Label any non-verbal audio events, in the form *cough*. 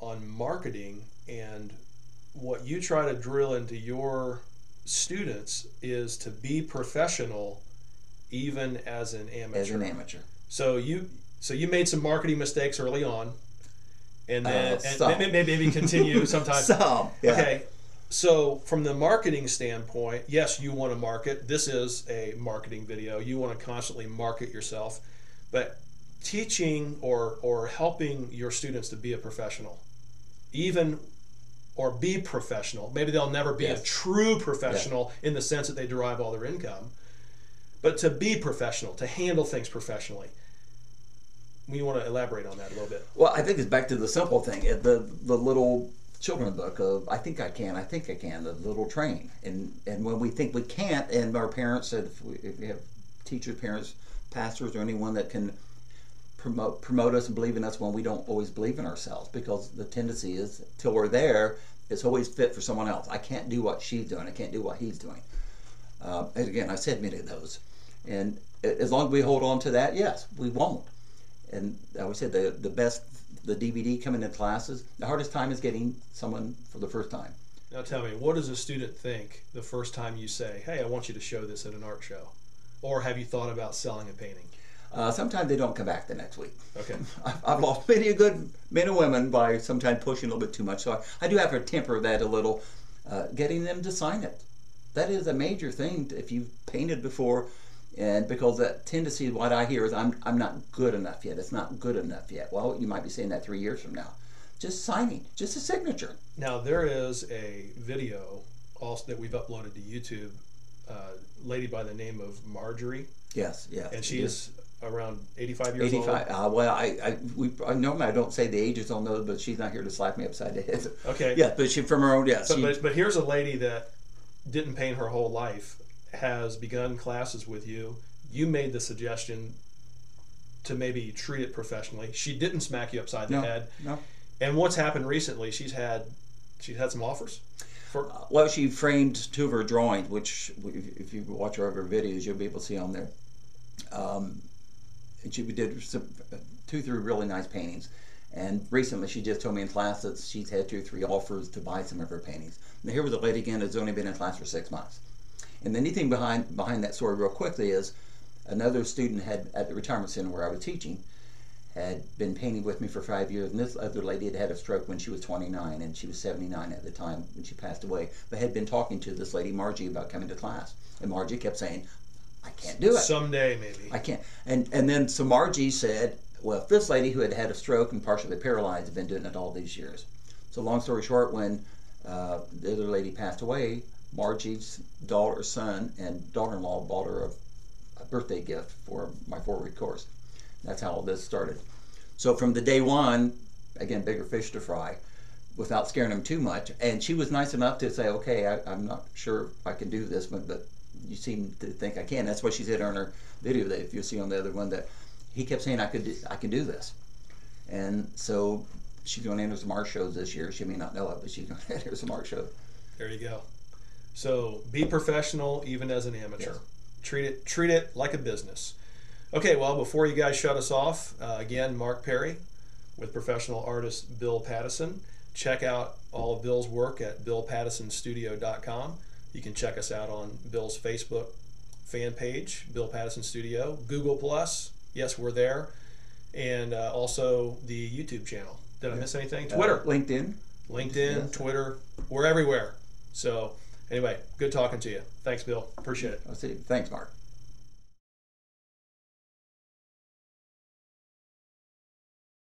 on marketing and what you try to drill into your students is to be professional even as an amateur. As an amateur. So you so you made some marketing mistakes early on, and then Uh, and maybe, maybe continue *laughs* sometimes. Some. Yeah. Okay. So from the marketing standpoint, yes, you want to market. This is a marketing video. You want to constantly market yourself, but teaching or or helping your students to be a professional, even or be professional. Maybe they'll never be a true professional in the sense that they derive all their income, but to be professional, to handle things professionally. We want to elaborate on that a little bit. Well, I think it's back to the simple thing. uh, The the little children book of I think I can, I think I can, the little train. And and when we think we can't, and our parents said if we, if we have teachers, parents, pastors, or anyone that can promote promote us and believe in us when we don't always believe in ourselves, because the tendency is till we're there, it's always fit for someone else. I can't do what she's doing. I can't do what he's doing. Uh, and again, I've said many of those, and as long as we hold on to that, yes, we won't and I always said the the best the DVD coming in classes. The hardest time is getting someone for the first time. Now tell me, what does a student think the first time you say, "Hey, I want you to show this at an art show," or have you thought about selling a painting? Uh, sometimes they don't come back the next week. Okay. *laughs* I've, I've lost many a good men and women by sometimes pushing a little bit too much. So I, I do have to temper that a little, uh, getting them to sign it. That is a major thing if you've painted before, and because that tendency, what I hear is I'm I'm not good enough yet. It's not good enough yet. Well, you might be saying that three years from now. Just signing, just a signature. Now there is a video also that we've uploaded to YouTube. Uh, lady by the name of Marjorie, Yes, yes. and she is around 85 years 85. Uh, well, I, I, we, normally I don't say the ages on those, but she's not here to slap me upside the head. Okay. Yeah, but she from her own. Yes, But, she, but, but here's a lady that didn't paint her whole life, has begun classes with you. You made the suggestion to maybe treat it professionally. She didn't smack you upside the no, head. no. And what's happened recently? She's had she's had some offers. For Well, she framed two of her drawings, which if you watch her other videos, you'll be able to see on there. Um, she did some, uh, two, three really nice paintings. And recently, she just told me in class that she's had two, three offers to buy some of her paintings. Now, here was a lady again that's only been in class for six months. And the neat thing behind behind that story, real quickly, is another student had at the retirement center where I was teaching had been painting with me for five years, and this other lady had had a stroke when she was 29, and she was 79 at the time when she passed away. But had been talking to this lady Margie about coming to class, and Margie kept saying, "I can't do it. someday maybe. I can't." And and then so Margie said, "Well, if this lady who had had a stroke and partially paralyzed had been doing it all these years." So long story short, when uh, the other lady passed away, Margie's daughter, son, and daughter-in-law bought her a, a birthday gift for my four-week course. That's how all this started. So from the day one, again, bigger fish to fry, without scaring them too much. And she was nice enough to say, "Okay, I, I'm not sure if I can do this, but, but you seem to think I can." That's what she said on her video. That if you see on the other one, that he kept saying, "I could, do, I can do this." And so she's going to enter some art shows this year. She may not know it, but she's going *laughs* to enter some art shows. There you go. So be professional even as an amateur. Yes. Treat it treat it like a business. Okay, well before you guys shut us off, uh, again, Mark Perry with professional artist Bill Pattison. Check out all of Bill's work at billpattisonstudio.com. You can check us out on Bill's Facebook fan page, Bill Pattison Studio, Google Plus. Yes, we're there, and uh, also the YouTube channel. Did I miss anything? Twitter. Uh, LinkedIn. LinkedIn. Twitter, we're everywhere. So, anyway, good talking to you. Thanks, Bill. Appreciate it. I'll see. You. Thanks, Mark.